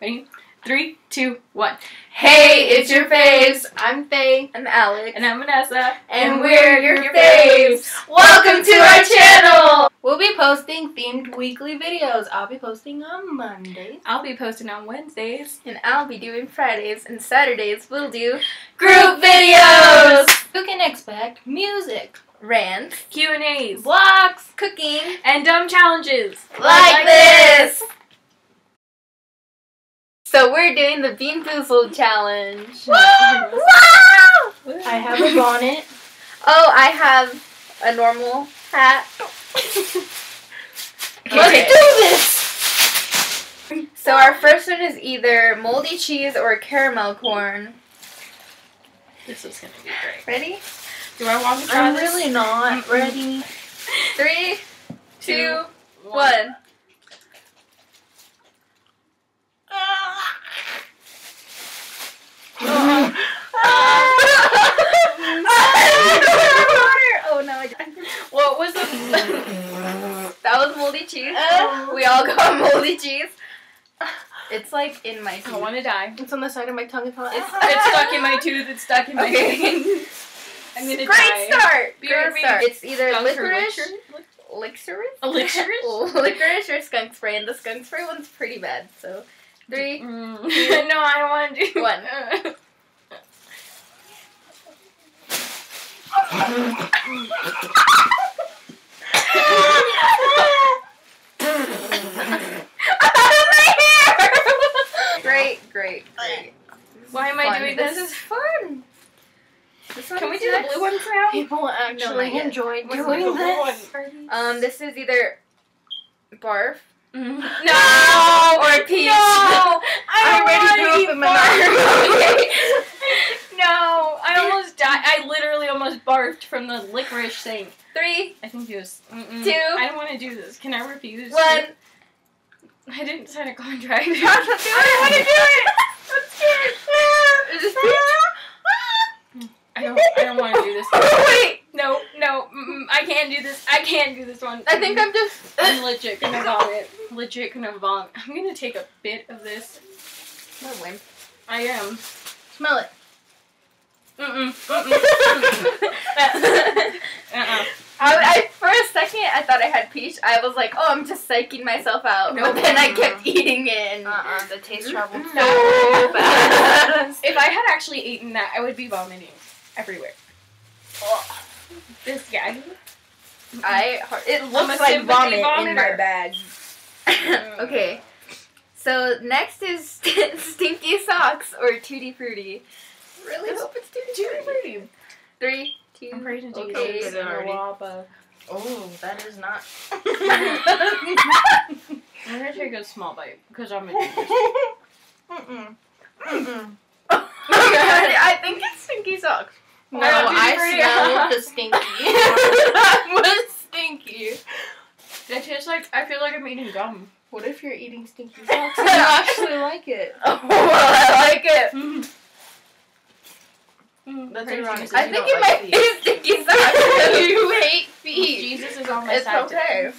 Ready? Three, two, one. Hey, it's your faves. I'm Faye. I'm Alex. And I'm Vanessa. And we're your faves. Welcome to our channel. We'll be posting themed weekly videos. I'll be posting on Mondays. I'll be posting on Wednesdays. And I'll be doing Fridays and Saturdays. We'll do Group videos. You can expect music, rants, Q and A's, vlogs, cooking, and dumb challenges. like this. So we're doing the Bean Boozled challenge. I have a bonnet. Oh, I have a normal hat. Let's do this. So our first one is either moldy cheese or caramel corn. This is gonna be great. Ready? Do I want to try I'm this? really not ready. Three, two, Two, one. oh no! I didn't. What was the? That was moldy cheese. Oh. We all got moldy cheese. It's like in my I want to die. It's on the side of my tongue. It's, It's, it's stuck in my tooth. It's stuck in my Okay. tooth. I'm gonna Great die. start. BRB. Great start. It's either Skunk licorice, licorice? licorice, Licorice? licorice, or skunk spray, and the skunk spray one's pretty bad. So, three, Mm. no, I don't want to do One. great, great, great. Why am I Fun. doing This this? is fun. This Can we one's do the next. Blue ones now? People actually yet. enjoy doing this. Um, this is either barf Mm. No! Or peach. No! I already threw up in my barfed. no, I almost died. I literally almost barfed from the licorice thing. Three, I think it was mm-mm. Two. I don't want to do this. Can I refuse? one. I didn't sign a contract. Let's do it. I want to do it. Let's do it. Is this peach? I don't. I don't want to do this. Wait, No, no. I can't do this. I can't do this one. I think I'm just. I'm legit gonna vomit. Legit gonna vomit. I'm gonna take a bit of this. I'm a wimp. I am. Smell it. Mm-mm. Mm-mm. uh-uh. I, I for a second I thought I had peach. I was like, oh, I'm just psyching myself out. No. But then I kept eating it. And Uh-uh, the taste traveled Mm. so fast. If I had actually eaten that, I would be vomiting everywhere. This guy. I it looks like sympathy vomit in my bag. okay. So next is stinky socks or tutti frutti. Really hope it's tutti frutti. Three, two. I'm ready to do Okay. this. Already. Oh, that is not. I'm gonna take a small bite because I'm a genius. Mm-mm. Mm-mm. I think it's stinky socks. No, I don't I smelled the stinky. that was stinky. It tastes like I feel like I'm eating gum. What if you're eating stinky socks and you actually like it? Oh, well, I like it. Mm. Mm, That's praise ironic. I you think don't it might feet. be stinky socks. you hate feet. Jesus is on my It's side. okay.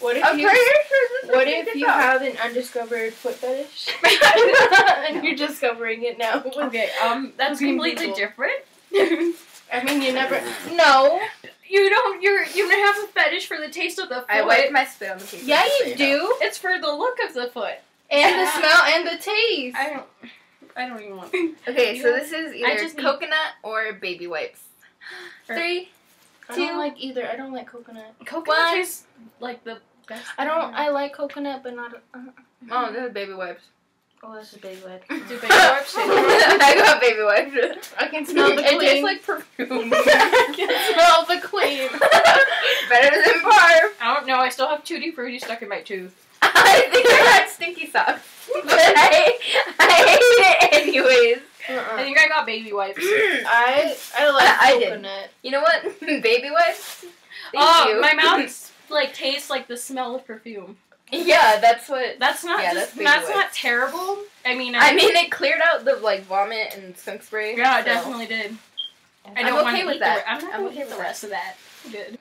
What if I'm you? sure What if you socks. have an undiscovered foot fetish? and you're discovering it now. okay, um, that's completely people. different. I mean, you never. No. you don't. You're. You have a fetish for the taste of the foot. I wiped my spit on the paper. Yeah, just so you know. do. It's for the look of the foot. And the smell and the taste. I don't. I don't even want. Okay, so this is either just need- coconut or baby wipes. Or- Three. I two. don't like either. I don't like coconut. Coconut One. tastes like the best. I don't. I like coconut, but not. Uh, Oh, this is baby wipes. Oh, that's a big word. Do baby wipes taste I got baby wipes. I can smell the clean. it tastes like perfume. I can smell the clean. Better than barf. I don't know. I still have tutti frutti stuck in my tooth. I think I had stinky socks. But I, I hate it anyways. I Uh-uh. think I got baby wipes. I I like I- I did. coconut. You know what? Baby wipes? Thank oh, you. my mouth like tastes like the smell of perfume. yeah, that's what. That's not. Yeah, just, that's that's, not terrible. I mean, I, I mean, it cleared out the like vomit and skunk spray. yeah, it definitely did. I I'm don't want okay to with eat that. The, I'm not I'm okay with the that. rest of that. Good.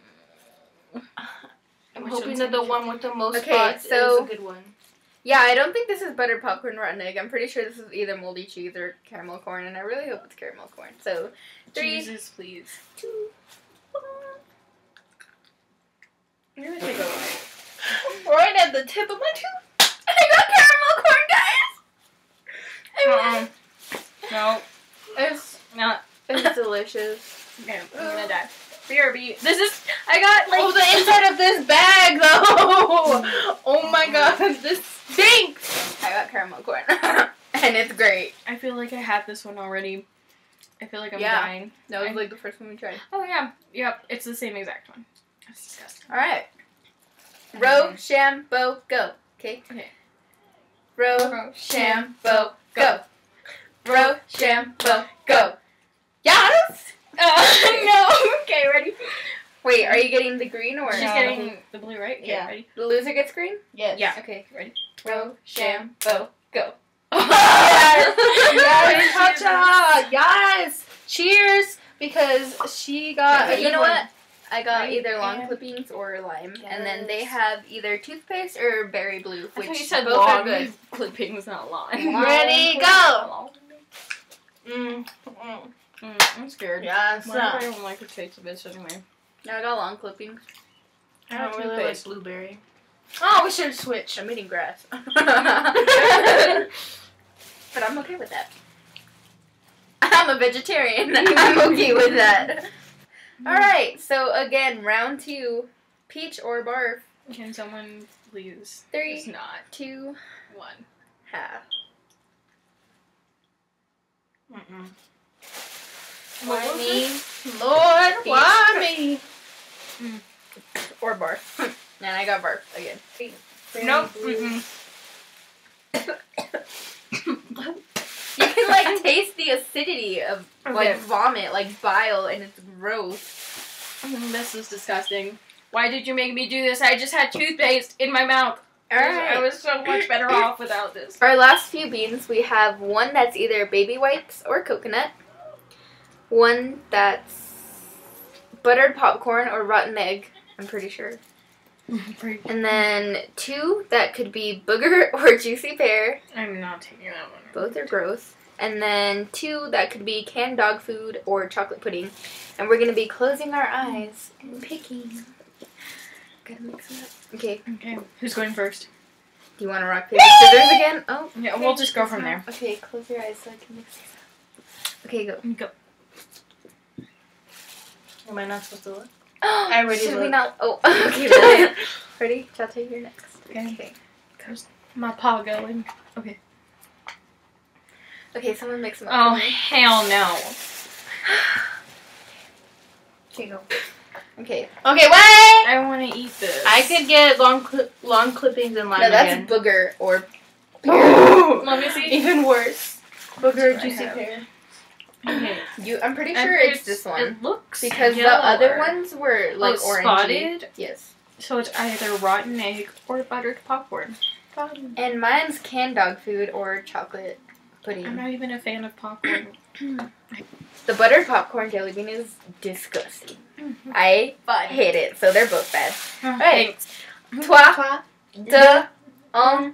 I'm Which hoping that the one with the most Okay, spots so- is a good one. Yeah, I don't think this is buttered popcorn rotten egg. I'm pretty sure this is either moldy cheese or caramel corn, and I really hope it's caramel corn. So, three, Jesus, please. two, one. You're gonna take a bite. Right at the tip of my tooth. I got caramel corn, guys. I won. Uh-uh. No, It's not. It's delicious. Okay, I'm gonna die. BRB. This is. I got like. oh, the inside of this bag though. Oh my god, this stinks. I got caramel corn, and it's great. I feel like I had this one already. I feel like I'm Yeah. dying. That was like the first one we tried. Oh yeah, yep. It's the same exact one. That's disgusting. All right, Rochambeau, go. Okay. Okay. Rochambeau, go. Rochambeau, go. Yes. Uh, no. Okay, ready? Wait, are you getting the green or She's No. getting the blue, right? Okay, Yeah. Ready? the loser gets green? Yes. Yeah. Okay. Ready? Rochambeau, go. Yes, Cha-cha. Yes. Cheers, because she got. You know what? I got Right, either long and- clippings or lime, and then they have either toothpaste or berry blue, I which thought you said both are long good. clippings, not line. Ready, go. Mm. Mm. Mm, I'm scared. Yes. Why do I don't like the taste of this anyway? Yeah, I got lawn clippings. I don't really like toothpaste. blueberry. Oh, we should switch. I'm eating grass. but I'm okay with that. I'm a vegetarian. I'm okay with that. Alright, so again, round two. Peach or barf. Can someone please? Three. It's not Two, one. half. Mm-mm. Why me? Lord, Peach. why me? Mm. Or barf. and I got barf again. Nope. You can like taste the acidity of like Okay. vomit, like bile, and it's gross. This is disgusting. Why did you make me do this? I just had toothpaste in my mouth. I was so much better off without this. For our last few beans, we have one that's either baby wipes or coconut, one that's buttered popcorn or rotten egg, I'm pretty sure, and then two that could be booger or juicy pear, I'm not taking that one. both are gross, and then two that could be canned dog food or chocolate pudding. And we're gonna be closing our eyes and picking. Gotta mix it up. Okay, Okay, who's going first? do you want to rock paper scissors again? Oh, Yeah, we'll just go from there. Okay, close your eyes so I can mix these up. Okay, go. Mm, go. Am I not supposed to look? I already Should we looked. not? Oh, okay. well, Ready? Chata, you're next. Okay. My paw going. Okay, someone mix them up. Oh hell no. Okay, go. Okay. Okay, wait. I want to eat this. I could get long cli- lawn clippings and lime No, that's again. booger or Let me see. Even worse. Booger That's what I juicy have. pear. Okay. you. I'm pretty sure it's this one It looks because the other ones were Oh, like it's orangey. spotted. Yes. So it's either rotten egg or buttered popcorn. And mine's canned dog food or chocolate I'm not even a fan of popcorn. The buttered popcorn jelly bean is disgusting. Mm-hmm. I hate it, so they're both bad. Right. Thanks. Trois, deux, un.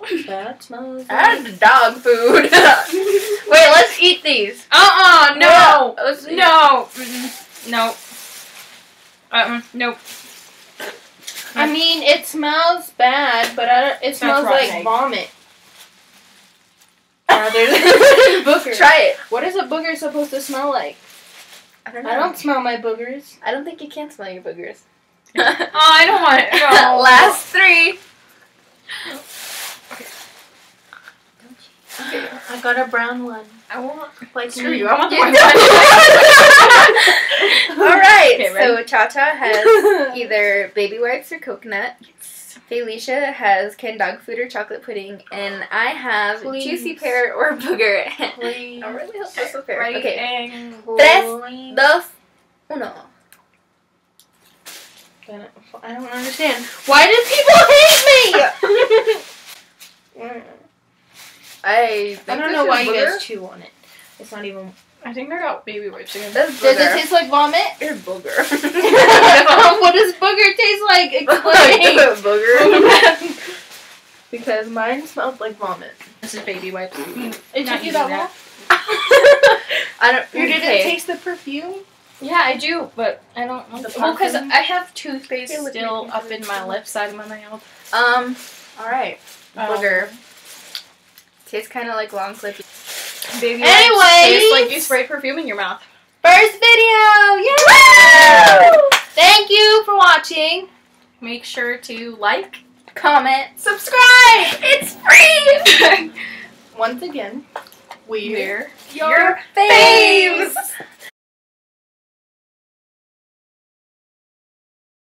Mm-hmm. That smells. That's dog food. Wait, let's eat these. Uh-uh, no. Let's eat- No. Mm-mm. No. Uh-uh, nope. I mean, it smells bad, but I don't, it smells rotten like egg. vomit. Rather than booger. Try it. What is a booger supposed to smell like? I don't know. I don't smell my boogers. I don't think you can smell your boogers. Oh, I don't want it. No. Last three. I got a brown one. I want. Like Screw you. I want the one. All right. Okay, so? Cha Cha has either baby wipes or coconut. Faylisha has canned dog food or chocolate pudding, and I have Please. juicy pear or booger. Please. I really hope this is fair. Okay. Tres, dos, uno. I don't understand. Why do people hate me? I I don't know why you guys chew on it. It's not even. I think they're got baby wipes again. That's Does it taste like vomit? It's booger. what does booger taste like? Explain. booger. because mine smelled like vomit. This is baby wipes. It took you using that that. long? I don't. You didn't okay. taste the perfume? Yeah, I do, but I don't. Want the well, because? I have toothpaste It still up in my really left side of my mouth. Um, Alright. booger. Tastes kind of like long clippy. Baby Anyways. wipes taste like you spray perfume in your mouth. First video! Yay! Thank you for watching. Make sure to like. Comment. Subscribe! It's free. Once again, we're We're Your faves.